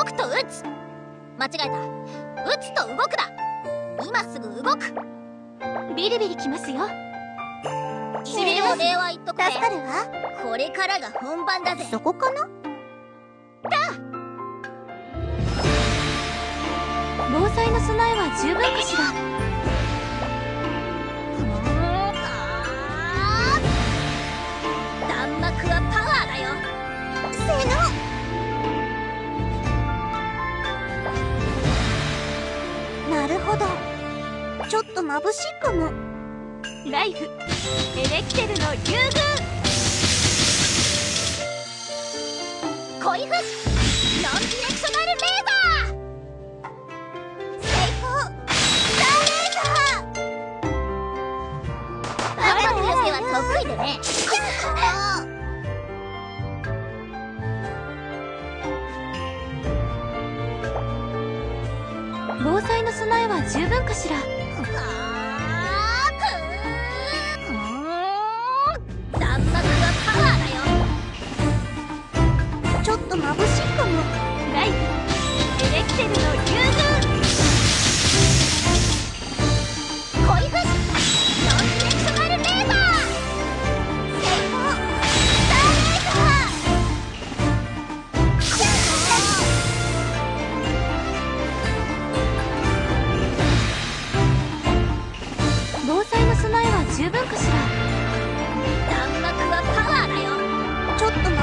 動くと打つ。間違えた。打つと動くだ。今すぐ動く。ビリビリきますよ。しびれは礼は言っとくね。助かるわ。これからが本番だぜ。そこかな？防災の備えは十分かしらと眩しいかも。ライフエレキテルの竜恋フノンディレクショナルレーザー。得意でね防災の備えは十分かしら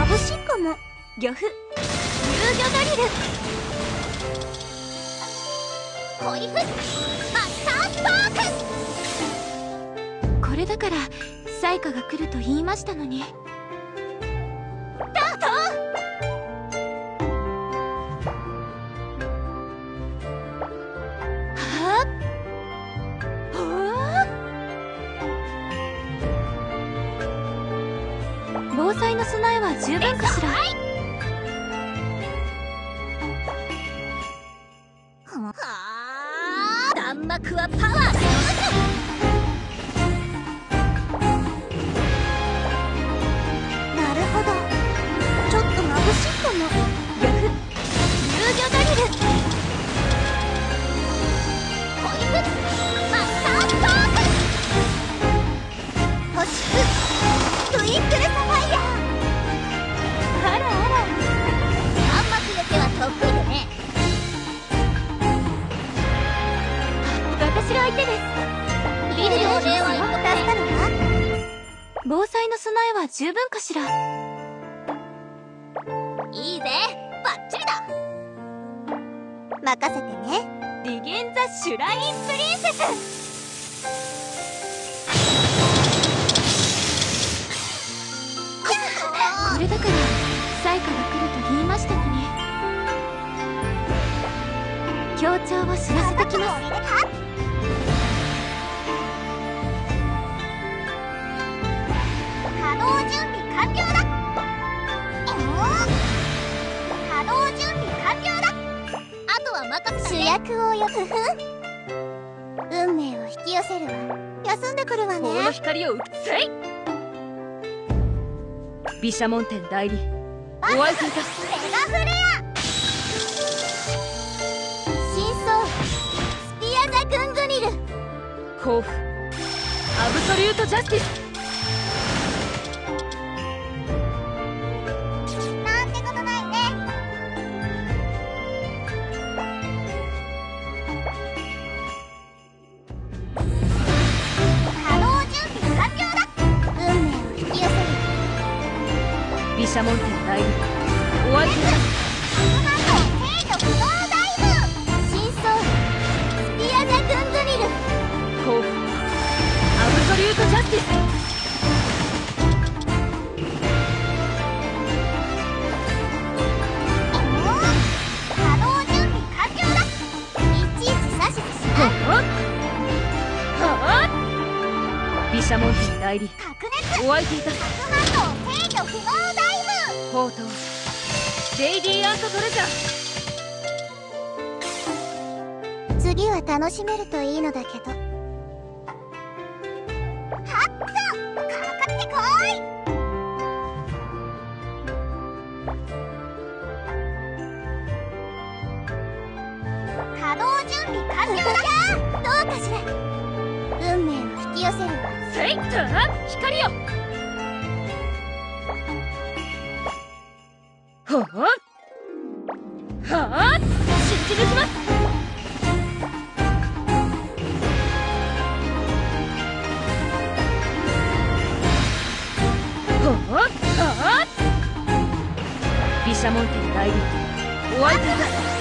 ちょっと眩しいかも漁夫遊魚ドリル。ホイフ。マスタースパーク。これだからサイカが来ると言いましたのに。防災の備えは十分かしら。はあ弾幕はパワー。相手ですビルの礼は言っとく助かねるわ。防災の備えは十分かしら。いいぜ。バッチリだ。任せてね。ディゲンザ・シュライン・プリンセス。これだからサイカが来ると言いましたのに協調を知らせてきます役をよふふ運命を引き寄せるわ。休んでくるわ法のね光を受けせい。毘沙門天代理。お相手いたメガフレ真相。スピア・ザ・グングニル。甲府。アブソリュートジャスティス毘沙お相手相スピア・ザ・グングニル甲府アブソリュートジャスティス代理お相手いた核反応制御不能ダイ宝刀。JD アトトレジャー次は楽しめるといいのだけど。ハッかかってこい。どうかしら。運命を引き寄せる光よ。はあ？はあ？信じ抜きます？ほはあ？毘沙門天代理お相手で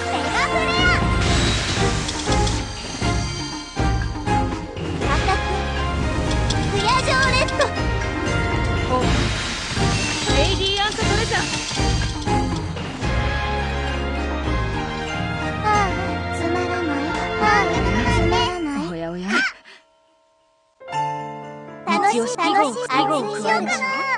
だか。